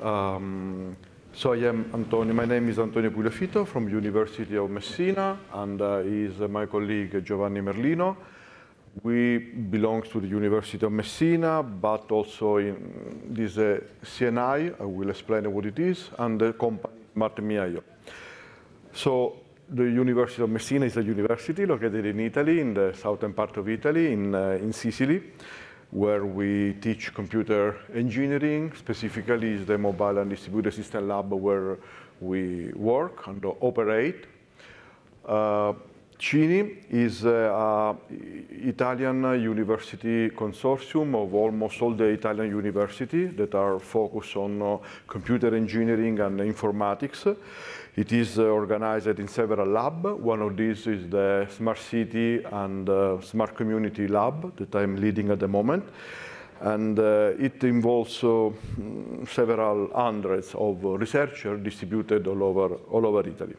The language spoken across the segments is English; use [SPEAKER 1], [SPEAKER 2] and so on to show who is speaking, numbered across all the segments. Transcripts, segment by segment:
[SPEAKER 1] Um, so I am Antonio, my name is Antonio Puliafito from University of Messina, and uh, is uh, my colleague Giovanni Merlino. We belong to the University of Messina, but also in this uh, CINI, I will explain what it is, and the company Smart So the University of Messina is a university located in Italy, in the southern part of Italy, in, uh, in Sicily where we teach computer engineering. Specifically, is the mobile and distributed system lab where we work and operate. Uh, CINI is an Italian university consortium of almost all the Italian universities that are focused on uh, computer engineering and informatics. It is uh, organized in several labs. One of these is the Smart City and uh, Smart Community Lab that I'm leading at the moment. And uh, it involves several hundreds of researchers distributed all over, all over Italy.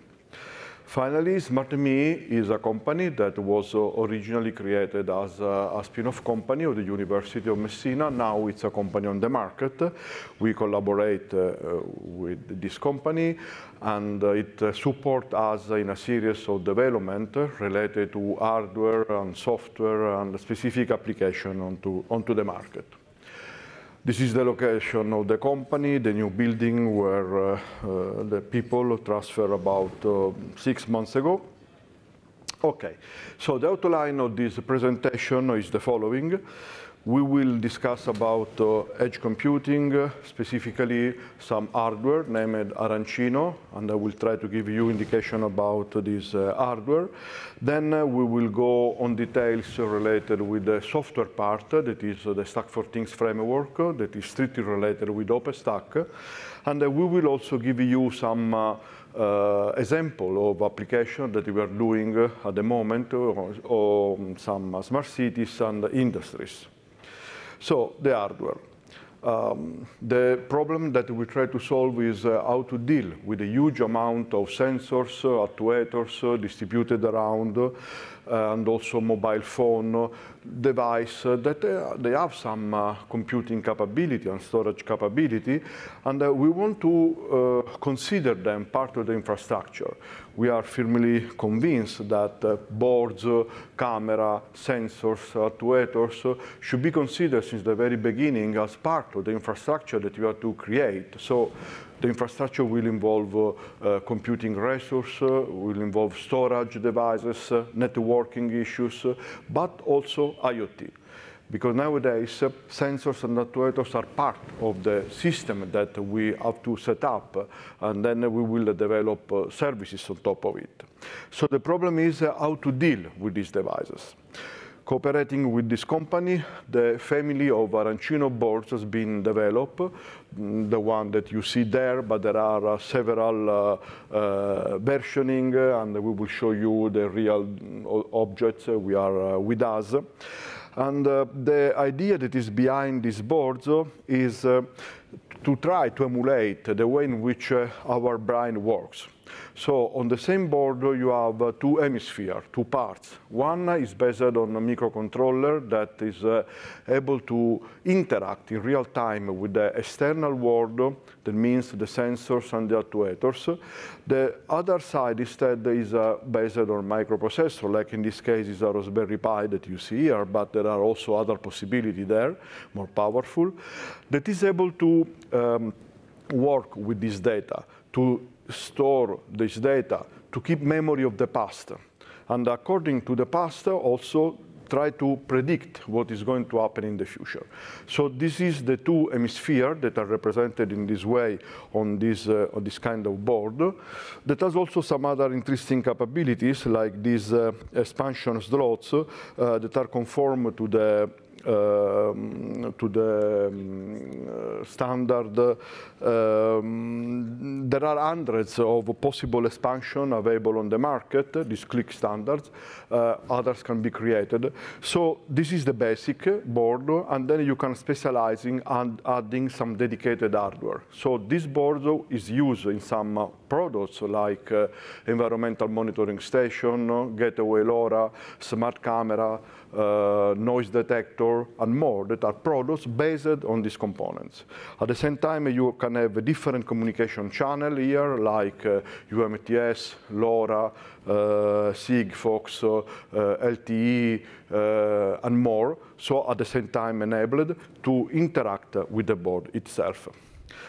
[SPEAKER 1] Finally, SmartMe is a company that was originally created as a, spin-off company of the University of Messina. Now it's a company on the market. We collaborate uh, with this company and it supports us in a series of development related to hardware and software and specific application onto, onto the market. This is the location of the company, the new building where uh, uh, the people transferred about uh, six months ago. Okay, so the outline of this presentation is the following. We will discuss about uh, edge computing, uh, specifically some hardware named Arancino, and I will try to give you indication about this uh, hardware. Then uh, we will go on details related with the software part, that is uh, the Stack4Things framework, that is strictly related with OpenStack. And uh, we will also give you some uh, example of application that we are doing at the moment on some smart cities and industries. So the hardware. Um, the problem that we try to solve is uh, how to deal with a huge amount of sensors, uh, actuators uh, distributed around, and also mobile phone device that uh, they have some uh, computing capability and storage capability, and we want to consider them part of the infrastructure. We are firmly convinced that boards, camera, sensors, actuators should be considered since the very beginning as part of the infrastructure that you have to create. So the infrastructure will involve uh, uh, computing resources, uh, will involve storage devices, networking issues, but also IoT because nowadays uh, sensors and actuators are part of the system that we have to set up, uh, and then we will develop uh, services on top of it. So the problem is how to deal with these devices. Cooperating with this company, the family of Arancino boards has been developed, mm, the one that you see there, but there are uh, several uh, uh, versioning, uh, and we will show you the real mm, objects we are uh, with us. And uh, the idea that is behind these boards is to try to emulate the way in which our brain works. So on the same board, you have uh, two hemispheres, two parts. One is based on a microcontroller that is uh, able to interact in real time with the external world, that means the sensors and the actuators. The other side instead is uh, based on microprocessor, like in this case is a Raspberry Pi that you see here, but there are also other possibilities there, more powerful, that is able to um, work with this data to store this data, to keep memory of the past. And according to the past, also try to predict what is going to happen in the future. So this is the two hemispheres that are represented in this way on this, uh, on this kind of board. That has also some other interesting capabilities like these uh, expansion slots uh, that are conform to the to the um, standard. Um, there are hundreds of possible expansion available on the market, these click standards. Uh, others can be created. So this is the basic board, and then you can specialize in and adding some dedicated hardware. So this board is used in some uh, products like uh, environmental monitoring station, gateway LoRa, smart camera, uh, noise detector, and more that are products based on these components. At the same time, you can have a different communication channel here, like uh, UMTS, LoRa, uh, Sigfox, uh, LTE, uh, and more, so at the same time enabled to interact with the board itself.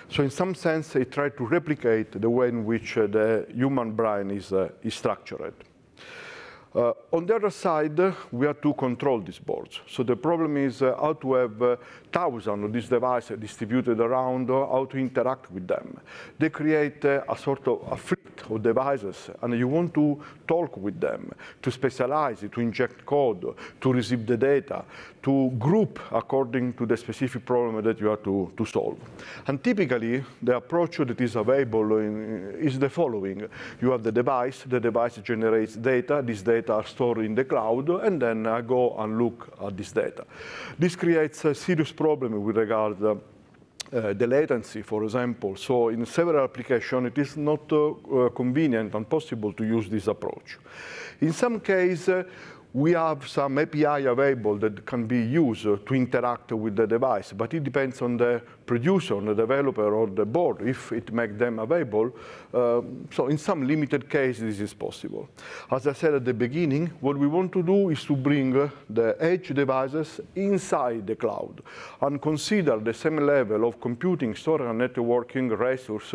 [SPEAKER 1] So in some sense, it tried to replicate the way in which uh, the human brain is, uh, is structured. Uh, on the other side, we have to control these boards. So the problem is uh, how to have uh, thousands of these devices distributed around, uh, how to interact with them. They create uh, a sort of a fleet of devices, and you want to talk with them, to specialize, to inject code, to receive the data, to group according to the specific problem that you have to, to solve. And typically, the approach that is available in, is the following. You have the device, the device generates data, this data are stored in the cloud, and then I go and look at this data. This creates a serious problem with regard uh, uh, the latency, for example. So in several applications, it is not uh, uh, convenient and possible to use this approach. In some cases, we have some API available that can be used to interact with the device, but it depends on the producer, the developer, or the board, if it makes them available. Um, so in some limited cases, this is possible. As I said at the beginning, what we want to do is to bring uh, the edge devices inside the cloud and consider the same level of computing, storage, and networking resource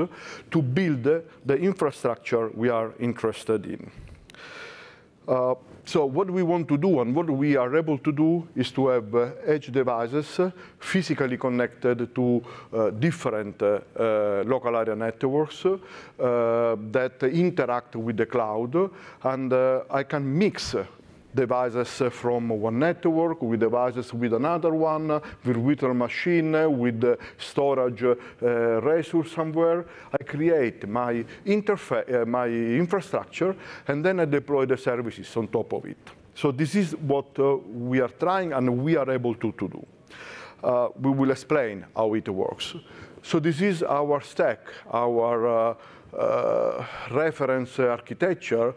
[SPEAKER 1] to build the infrastructure we are interested in. Uh, so what we want to do and what we are able to do is to have uh, edge devices uh, physically connected to uh, different uh, uh, local area networks that interact with the cloud. And I can mix devices from one network, with devices with another one, with virtual machine, with storage uh, resource somewhere. I create my, uh, my infrastructure, and then I deploy the services on top of it. So this is what uh, we are trying and we are able to, to do. Uh, we will explain how it works. So this is our stack, our uh, uh, reference architecture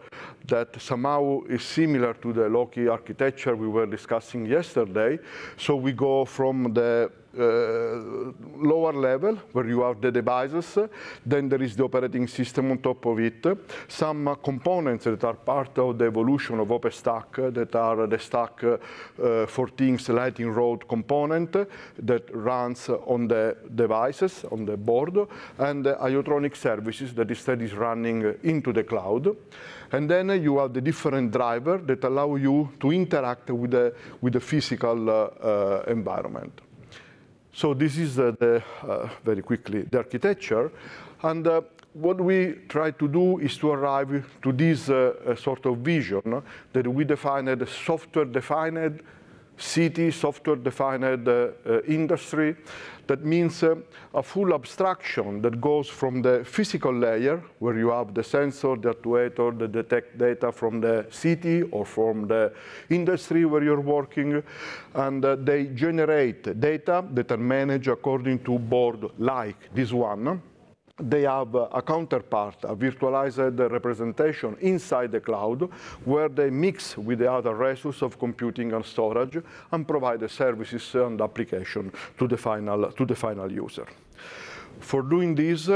[SPEAKER 1] that somehow is similar to the Loki architecture we were discussing yesterday. So we go from the uh, lower level where you have the devices, then there is the operating system on top of it, some uh, components that are part of the evolution of OpenStack that are the stack uh, for things Lightning Rod component that runs on the devices, on the board, and the IoTronic services that instead is running into the cloud. And then you have the different driver that allow you to interact with the, with the physical uh, uh, environment. So this is uh, the, uh, very quickly, the architecture. And uh, what we try to do is to arrive to this uh, sort of vision that we defined software-defined city, software-defined uh, uh, industry. That means uh, a full abstraction that goes from the physical layer, where you have the sensor, the actuator, the detect data from the city or from the industry where you're working, and uh, they generate data that are managed according to board like this one they have a counterpart, a virtualized representation inside the cloud, where they mix with the other resources of computing and storage and provide the services and application to the final, to the final user. For doing this,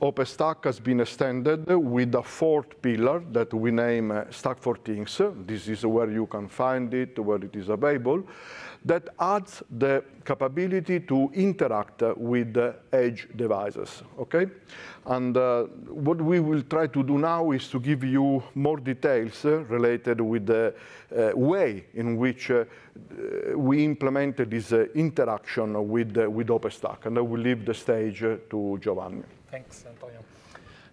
[SPEAKER 1] OpenStack has been extended with a fourth pillar that we name uh, Stack4Things. This is where you can find it, where it is available that adds the capability to interact with edge devices, okay? And uh, what we will try to do now is to give you more details uh, related with the uh, way in which uh, we implemented this uh, interaction with, with OpenStack. And I will leave the stage to Giovanni.
[SPEAKER 2] Thanks, Antonio.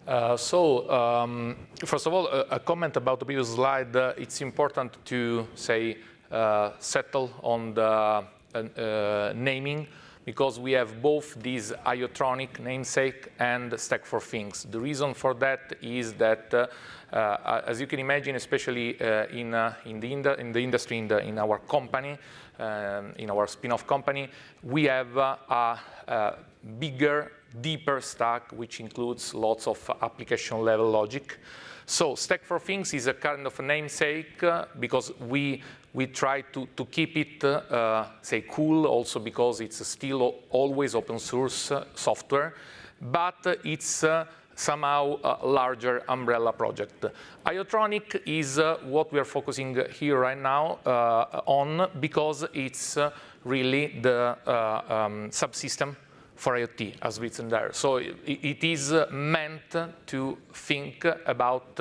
[SPEAKER 2] Uh, so, um, first of all, a, a, comment about the previous slide. Uh, it's important to say uh, settle on the uh, naming because we have both this IoTronic namesake and Stack4Things. The reason for that is that, uh, uh, as you can imagine, especially uh, in, uh, in, the in, the industry, in, the, in our company, um, in our spin-off company, we have a bigger, deeper stack, which includes lots of application level logic. So Stack4Things is a kind of a namesake uh, because we we try to, to keep it, uh, say, cool also because it's still always open source uh, software, but it's uh, somehow a larger umbrella project. IoTronic is uh, what we are focusing here right now uh, on because it's really the um, subsystem for IoT as written there. So it, is meant to think about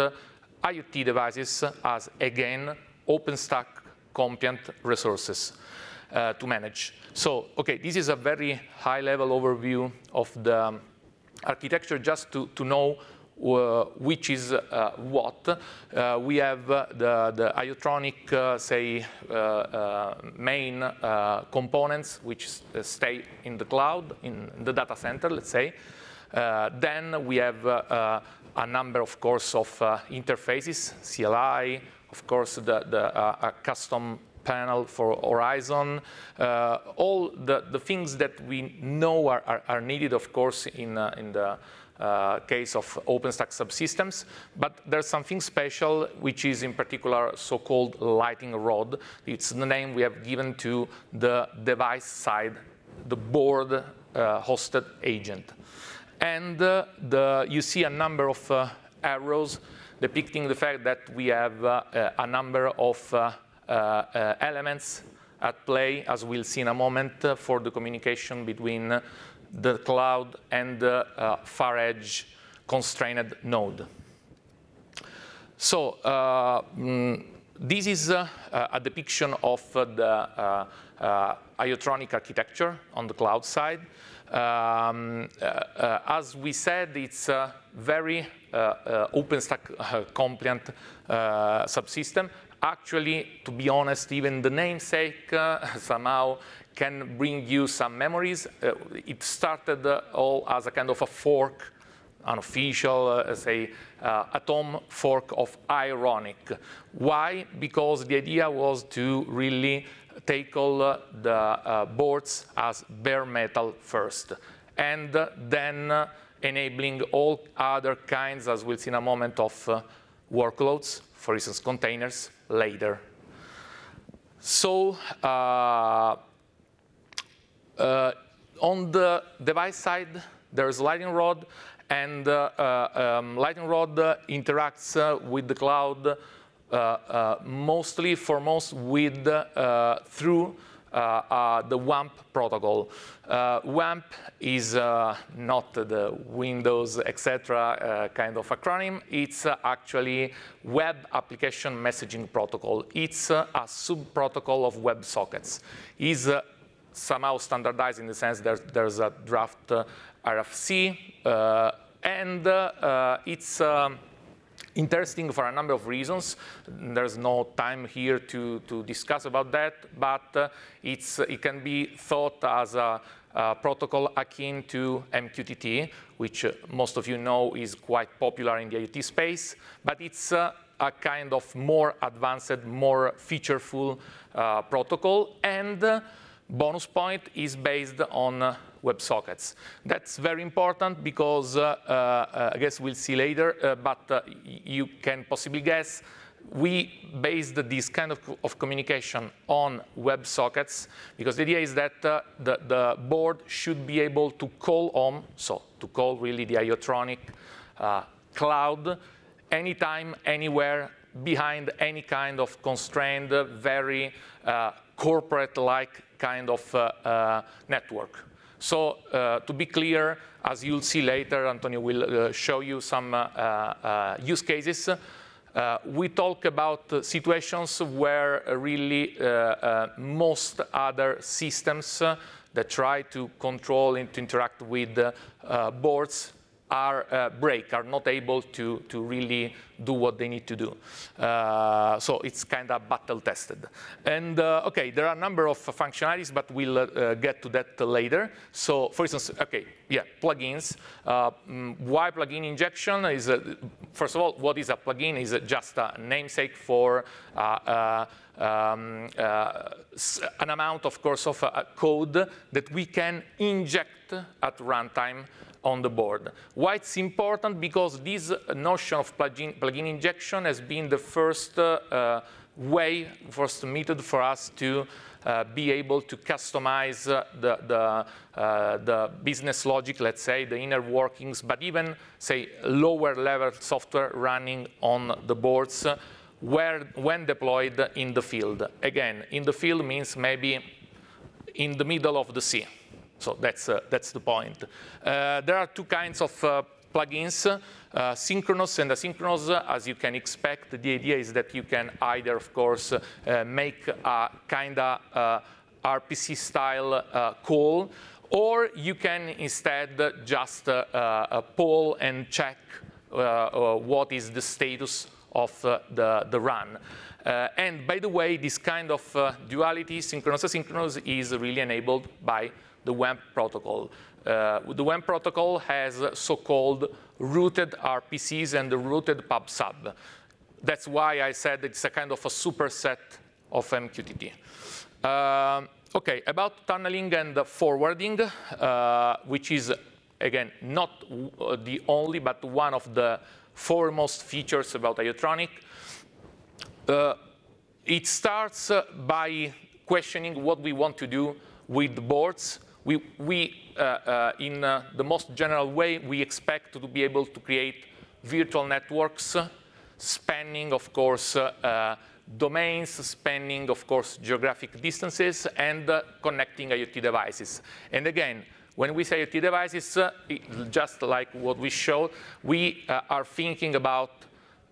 [SPEAKER 2] IoT devices as, again, OpenStack compliant resources uh, to manage. So, okay, this is a very high-level overview of the architecture just to, to know which is uh, what. Uh, we have uh, the, the IoTronic, uh, say, uh, main components which stay in the cloud, in the data center, let's say. then we have a number, of course, of interfaces, CLI, of course, the, the custom panel for Horizon, uh, all the, the things that we know are, are, are needed, of course, in, uh, in the uh, case of OpenStack subsystems, but there's something special, which is in particular so-called lightning rod. It's the name we have given to the device side, the board uh, hosted agent. And uh, the, you see a number of uh, arrows depicting the fact that we have a number of uh, uh, elements at play, as we'll see in a moment, uh, for the communication between the cloud and the far edge constrained node. So mm, this is uh, a depiction of uh, the uh, IoTronic architecture on the cloud side. Um, as we said, it's a very OpenStack compliant subsystem actually, to be honest, even the namesake uh, somehow can bring you some memories. Uh, it started uh, all as a kind of a fork, unofficial, uh, say, uh, atom fork of Ironic. Why? Because the idea was to really tackle uh, the boards as bare metal first, and then enabling all other kinds, as we'll see in a moment, of workloads, for instance, containers, later. So uh, uh, on the device side, there's lightning rod, and uh, uh um, lightning rod interacts uh, with the cloud uh, mostly, foremost, with through uh, uh, the WAMP protocol. Uh, WAMP is not the Windows, etc. kind of acronym. It's actually Web Application Messaging Protocol. It's a sub-protocol of WebSockets. Is somehow standardized in the sense that there's a draft RFC, and it's um, interesting for a number of reasons. There's no time here to, to discuss about that, but uh, it's, it can be thought as a, a, protocol akin to MQTT, which uh, most of you know is quite popular in the IoT space, but it's uh, a kind of more advanced, more featureful uh, protocol, and uh, bonus point is based on uh, WebSockets. That's very important because, uh, uh, I guess we'll see later, but you can possibly guess we based this kind of, of communication on WebSockets because the idea is that uh, the, the, board should be able to call on, so to call really the IoTronic uh, cloud anytime, anywhere, behind any kind of constrained, very uh, corporate-like kind of network. So uh, to be clear, as you'll see later, Antonio will uh, show you some uh, uh use cases. Uh, we talk about situations where really uh, most other systems that try to control and to interact with boards are uh, break, are not able to, to really do what they need to do. Uh, so it's kind of battle tested. And uh, okay, there are a number of functionalities, but we'll uh, get to that later. So for instance, okay, yeah, plugins. Uh, mm, why plugin injection is, uh, first of all, what is a plugin? Is just a namesake for um, an amount, of course, of code that we can inject at runtime on the board. Why it's important? Because this notion of plugin, plugin injection has been the first uh, way, first method for us to uh, be able to customize uh, the, the, uh, the, business logic, let's say, the inner workings, but even, say, lower level software running on the boards where, when deployed in the field. Again, in the field means maybe in the middle of the sea. So that's, uh, that's the point. Uh, there are two kinds of uh, plugins, uh, synchronous and asynchronous. As you can expect, the idea is that you can either, of course, uh, make a kind of uh, RPC style uh, call, or you can instead just uh, uh, poll and check what is the status of the, the run. and by the way, this kind of duality, synchronous asynchronous, is really enabled by the WAMP protocol. Uh, the WAMP protocol has so-called routed RPCs and the routed pub/sub. That's why I said it's a kind of a superset of MQTT. Uh, okay, about tunneling and forwarding, uh, which is, again, not the only, but one of the foremost features about IoTronic. Uh, it starts by questioning what we want to do with the boards we, we uh, uh, in uh, the most general way, we expect to be able to create virtual networks spanning, of course, domains spanning, of course, geographic distances and connecting IoT devices. And again, when we say IoT devices, it, just like what we showed, we are thinking about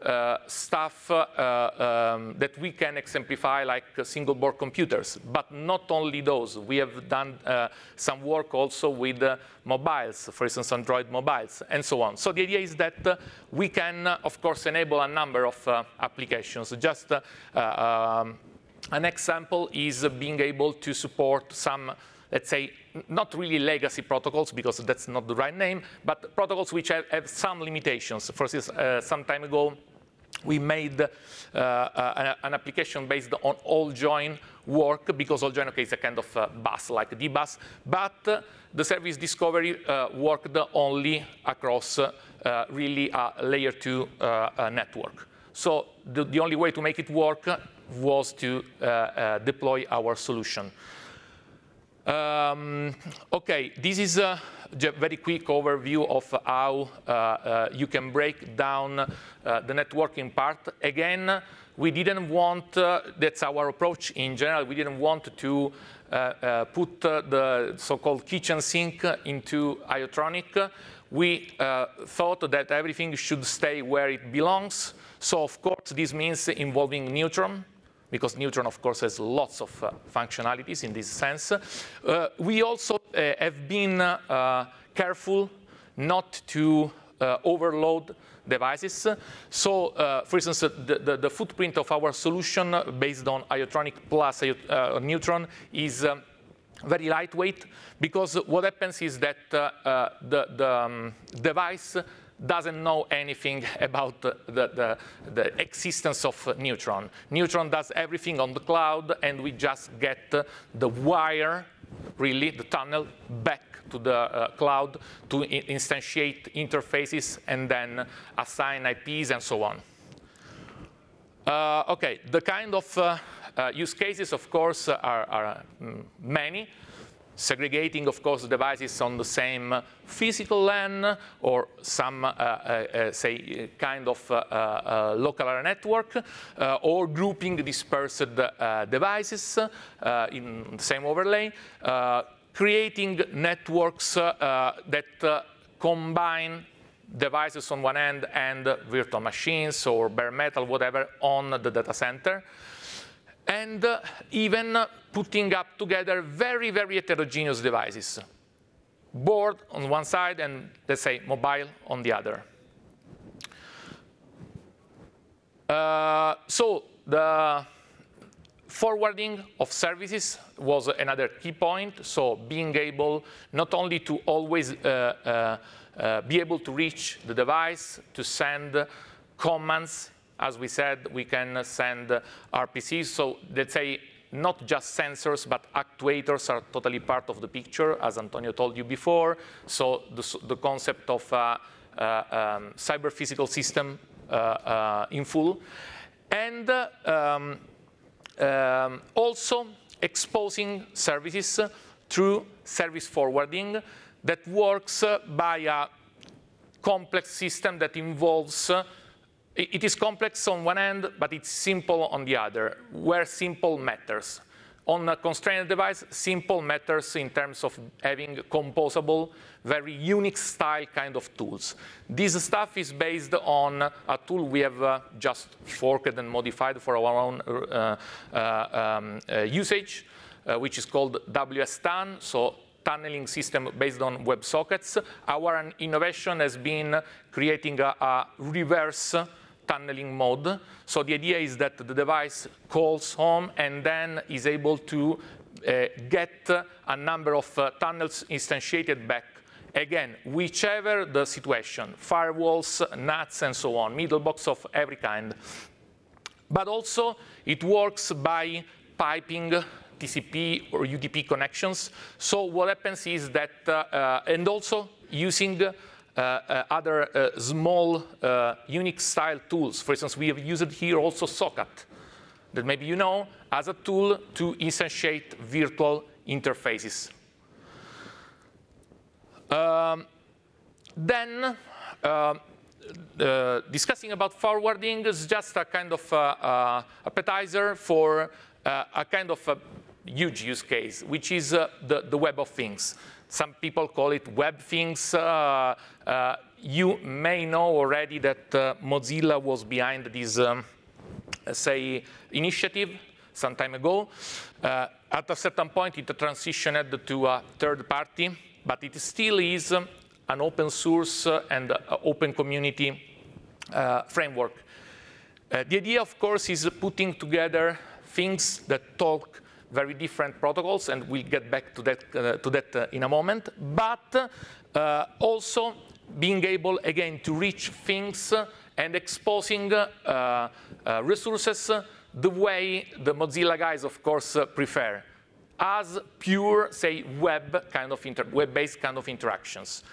[SPEAKER 2] uh, stuff uh, um, that we can exemplify like uh, single board computers. But not only those, we have done uh, some work also with uh, mobiles, for instance, Android mobiles, and so on. So the idea is that uh, we can, of course, enable a number of applications. Just um, an example is being able to support some let's say, not really legacy protocols, because that's not the right name, but protocols which have, have some limitations. For instance, uh, some time ago, we made uh, uh, an application based on AllJoyn work because AllJoyn okay, is a kind of uh, bus like dbus, but uh, the service discovery uh, worked only across uh, really a layer two network. So the, the, only way to make it work was to deploy our solution. Um, okay, this is a very quick overview of how uh, uh, you can break down uh, the networking part. Again, we didn't want, uh, that's our approach in general, we didn't want to uh, uh, put the so-called kitchen sink into IoTronic. We thought that everything should stay where it belongs. So of course, this means involving Neutron, because Neutron, of course, has lots of uh, functionalities in this sense. Uh, we also uh, have been uh, careful not to uh, overload devices. So, uh, for instance, the, the, the, footprint of our solution based on IoTronic plus Neutron is um, very lightweight because what happens is that the, the um, device doesn't know anything about the, the, the, existence of Neutron. Neutron does everything on the cloud, and we just get the wire, really, the tunnel, back to the uh, cloud to instantiate interfaces and then assign IPs and so on. Uh, okay, the kind of uh, uh use cases, of course, are, are mm, many segregating, of course, devices on the same physical LAN or some, uh, uh, uh say, kind of uh, uh, local area network, or grouping dispersed devices in the same overlay, creating networks that combine devices on one end and virtual machines or bare metal, whatever, on the data center and uh, even putting up together very, very heterogeneous devices. Board on one side and, let's say, mobile on the other. Uh, so the forwarding of services was another key point. So being able not only to always uh, uh, uh be able to reach the device, to send commands as we said, we can send RPCs. So let's say not just sensors, but actuators are totally part of the picture, as Antonio told you before. So the, the concept of uh, uh, um, cyber physical system uh, uh, in full. and um, um, also exposing services through service forwarding that works by a complex system that involves it is complex on one end, but it's simple on the other, where simple matters. On a constrained device, simple matters in terms of having composable, very Unix style kind of tools. This stuff is based on a tool we have uh, just forked and modified for our own uh, uh, um, uh, usage, uh, which is called WSTUN, so tunneling system based on WebSockets. Our innovation has been creating a, a reverse tunneling mode. So the idea is that the device calls home and then is able to uh, get a number of uh, tunnels instantiated back. Again, whichever the situation, firewalls, NATs, and so on, middle box of every kind. But also, it works by piping TCP or UDP connections. So what happens is that, uh, uh, and also using other uh, small Unix style tools. For instance, we have used here also socat that maybe you know as a tool to instantiate virtual interfaces. Um, then uh, uh, discussing about forwarding is just a kind of uh, uh appetizer for a kind of a huge use case, which is the, the web of things. Some people call it web things. Uh, uh, you may know already that uh, Mozilla was behind this, um, say, initiative some time ago. Uh, at a certain point, it transitioned to a third party, but it still is um, an open source and open community uh, framework. Uh, the idea, of course, is putting together things that talk very different protocols, and we'll get back to that, uh, to that uh, in a moment, but uh, also being able, again, to reach things and exposing uh, uh, resources the way the Mozilla guys, of course, prefer, as pure, say, web kind of web-based kind of interactions.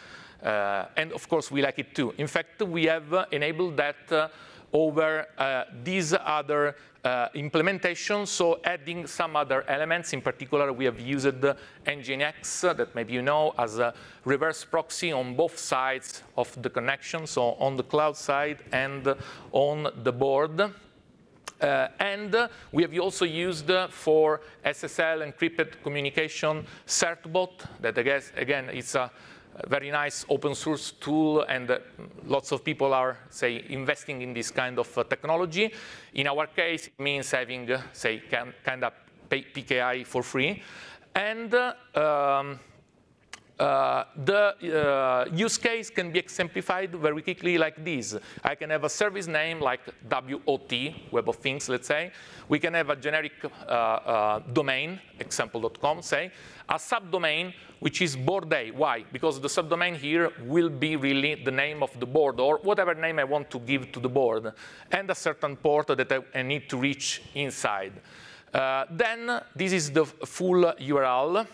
[SPEAKER 2] and of course, we like it too. In fact, we have enabled that over uh, these other uh, implementations, so adding some other elements. In particular, we have used Nginx, that maybe you know, as a reverse proxy on both sides of the connection, so on the cloud side and on the board. Uh, and uh, we have also used uh, for SSL encrypted communication Certbot, that I guess, again, it's a very nice open source tool and uh, lots of people are, say, investing in this kind of uh, technology. In our case, it means having, uh, say, kind of PKI for free. And um, uh, the uh, use case can be exemplified very quickly like this. I can have a service name like WOT, Web of Things, let's say. We can have a generic uh, uh domain, example.com, say, a subdomain which is board A. Why? Because the subdomain here will be really the name of the board or whatever name I want to give to the board and a certain port that I, need to reach inside. Uh, then this is the full URL.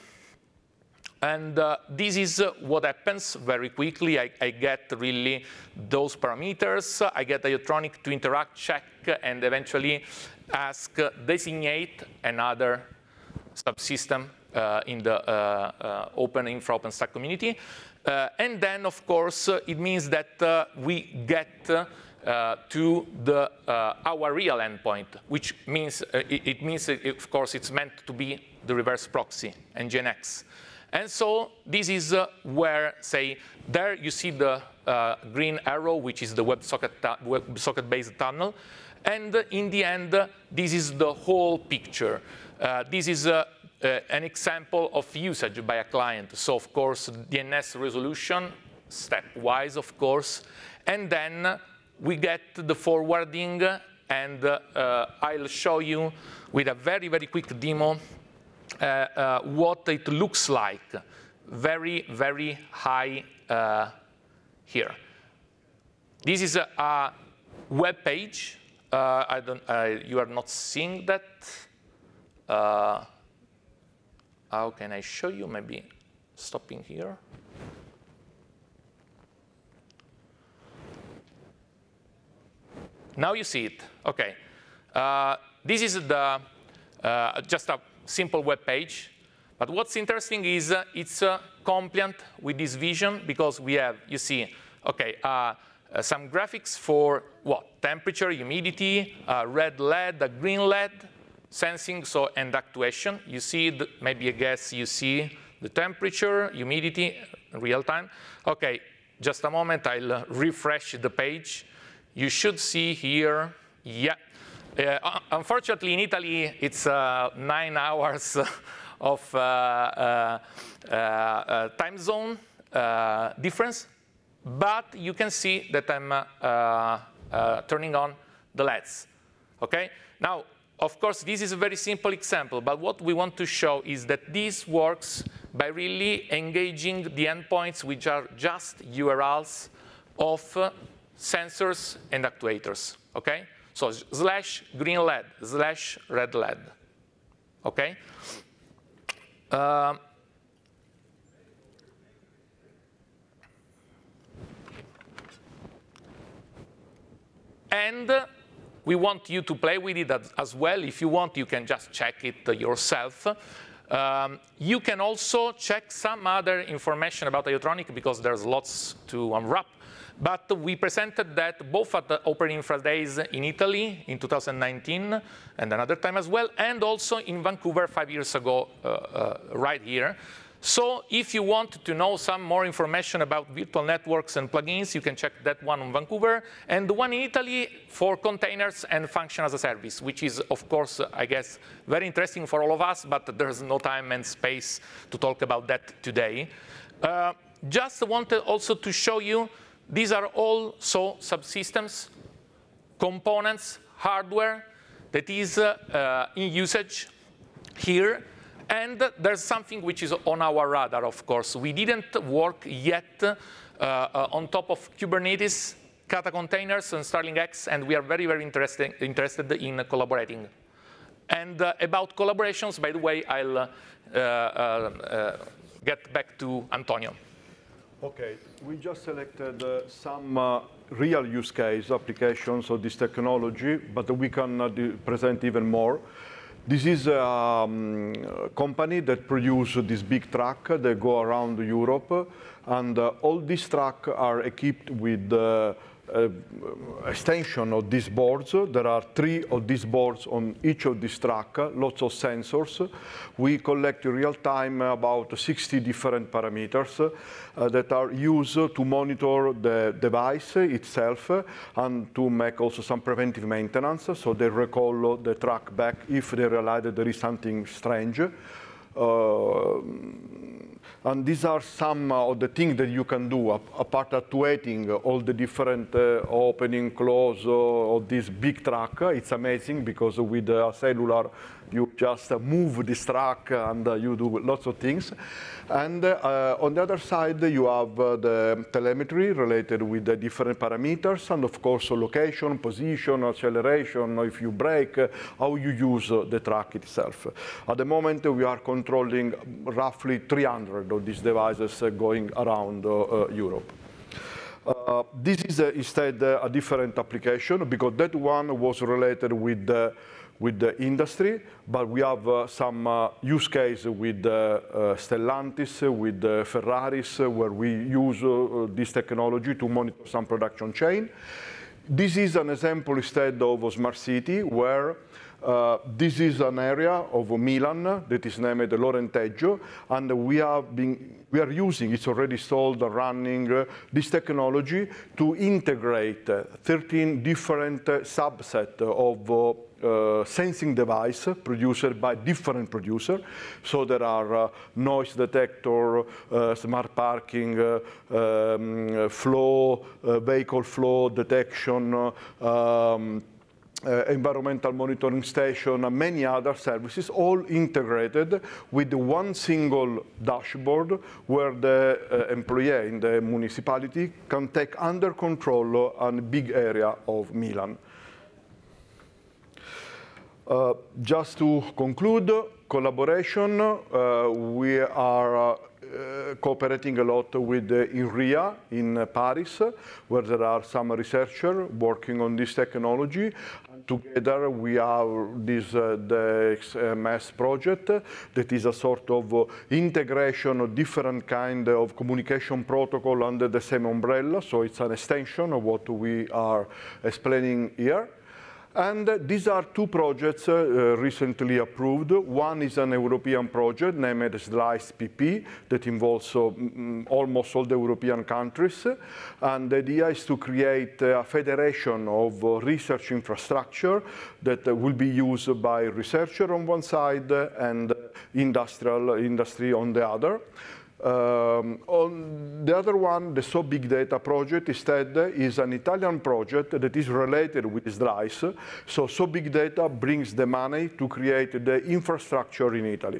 [SPEAKER 2] And uh, this is uh, what happens very quickly. I, I, get really those parameters. I get IoTronic to interact, check, and eventually ask, designate another subsystem uh, in the uh, open infra OpenStack community. and then, of course, it means that we get uh, to the, uh, our real endpoint, which means, uh, it, it, means, of course, it's meant to be the reverse proxy, Nginx. And so this is uh, where, say, there you see the uh, green arrow, which is the WebSocket-based tunnel. And in the end, this is the whole picture. Uh, this is uh, uh, an example of usage by a client. So, of course, DNS resolution, stepwise, of course. And then we get the forwarding, and uh, I'll show you with a very, very quick demo what it looks like very, very high uh, here. This is a, a web page. I don't, you are not seeing that. how can I show you? Maybe stopping here. Now you see it. OK. Uh, this is the, uh, just a simple web page. But what's interesting is uh, it's uh, compliant with this vision because we have, you see, okay, uh, uh, some graphics for what? Temperature, humidity, red LED, a green LED, sensing so and actuation. You see, the, maybe a guess, you see the temperature, humidity, real time. Okay, just a moment, I'll refresh the page. You should see here, yeah. Uh, unfortunately, in Italy, it's uh, nine hours of uh, uh, uh, time zone difference, but you can see that I'm turning on the LEDs, okay? Now, of course, this is a very simple example, but what we want to show is that this works by really engaging the endpoints, which are just URLs of sensors and actuators, okay? So slash green LED, slash red LED, okay? Uh, and we want you to play with it as well. If you want, you can just check it yourself. Um, you can also check some other information about IoTronic because there's lots to unwrap. But we presented that both at the Open Infra Days in Italy in 2019 and another time as well, and also in Vancouver five years ago, uh, uh, right here. So if you want to know some more information about virtual networks and plugins, you can check that one in Vancouver, and the one in Italy for containers and function as a service, which is, of course, I guess, very interesting for all of us, but there's no time and space to talk about that today. Uh, just wanted also to show you, these are all so subsystems, components, hardware that is uh, uh, in usage here and there's something which is on our radar, of course. We didn't work yet uh, uh, on top of Kubernetes, Kata containers, and StarlingX, and we are very, very interested, interested in collaborating. And uh, about collaborations, by the way, I'll uh, get back to Antonio.
[SPEAKER 1] Okay, we just selected some real use case applications of this technology, but we can present even more. This is a um, company that produces this big truck that go around Europe, and uh, all these trucks are equipped with uh, extension of these boards. There are three of these boards on each of these trucks, lots of sensors. We collect in real time about 60 different parameters uh, that are used to monitor the device itself and to make also some preventive maintenance. So they recall the truck back if they realize that there is something strange. Uh, and these are some of the things that you can do, apart actuating all the different uh, opening, close uh, of this big truck. It's amazing because with a cellular you just move this track and you do lots of things. And uh, on the other side, you have uh, the telemetry related with the different parameters, and of course, location, position, acceleration, if you brake, how you use the track itself. At the moment, we are controlling roughly 300 of these devices going around uh, Europe. Uh, this is uh, instead uh, a different application because that one was related with with the industry, but we have uh, some uh, use case with uh, uh Stellantis, with uh, Ferraris, where we use this technology to monitor some production chain. This is an example instead of a smart city where uh, this is an area of Milan that is named Lorenteggio, and we are, we are using, it's already sold, running, uh, this technology to integrate 13 different uh, subsets of uh, sensing device produced by different producer. So there are uh, noise detector, uh, smart parking, um, flow, vehicle flow detection, um, uh, environmental monitoring station, and many other services, all integrated with one single dashboard where the uh, employee in the municipality can take under control a big area of Milan. Uh, just to conclude, collaboration, uh, we are uh, cooperating a lot with INRIA in Paris, where there are some researchers working on this technology. Together we have this uh, the XMS project that is a sort of integration of different kind of communication protocol under the same umbrella. So it's an extension of what we are explaining here. And these are two projects uh, recently approved. One is an European project named SLICE PP that involves uh, almost all the European countries. And the idea is to create a federation of uh, research infrastructure that will be used by researchers on one side and industrial industry on the other. Um, on the other one, the SoBigData project, instead, is an Italian project that is related with SLICE. So SoBigData brings the money to create the infrastructure in Italy.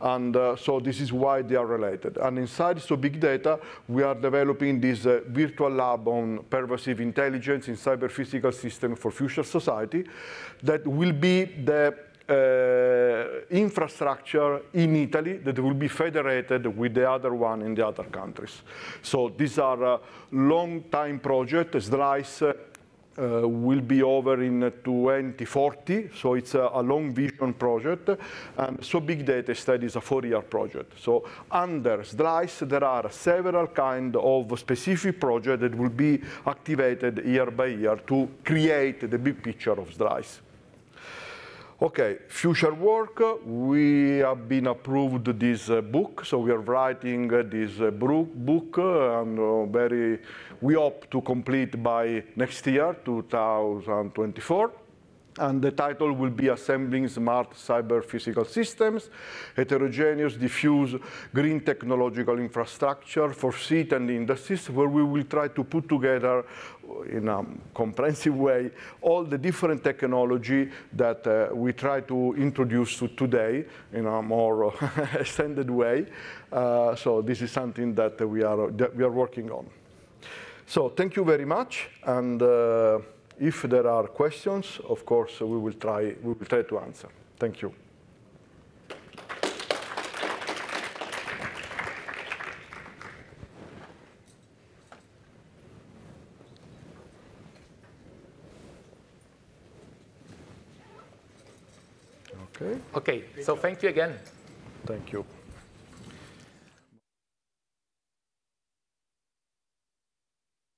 [SPEAKER 1] And uh, so this is why they are related. And inside SoBigData, we are developing this uh, virtual lab on pervasive intelligence in cyber physical system for future society that will be the Uh, infrastructure in Italy that will be federated with the other one in the other countries. So these are uh, long time project. SLICE uh, uh will be over in 2040, so it's a, a, long vision project. And SoBigData study is a four-year project. So under SLICE, there are several kind of specific projects that will be activated year by year to create the big picture of SLICE. Okay, future work. We have been approved this uh, book, so we are writing uh, this uh, book, uh, and uh, very. We hope to complete by next year, 2024 and the title will be Assembling Smart Cyber Physical Systems, Heterogeneous, Diffuse, Green Technological Infrastructure for City and Industries, where we will try to put together in a comprehensive way all the different technology that uh, we try to introduce to today in a more extended way. Uh, so this is something that we are, that we are working on. So thank you very much. and. Uh, if there are questions, of course, we will try, we will try to answer. Thank you.
[SPEAKER 2] Okay. Okay, so thank you again.
[SPEAKER 1] Thank you.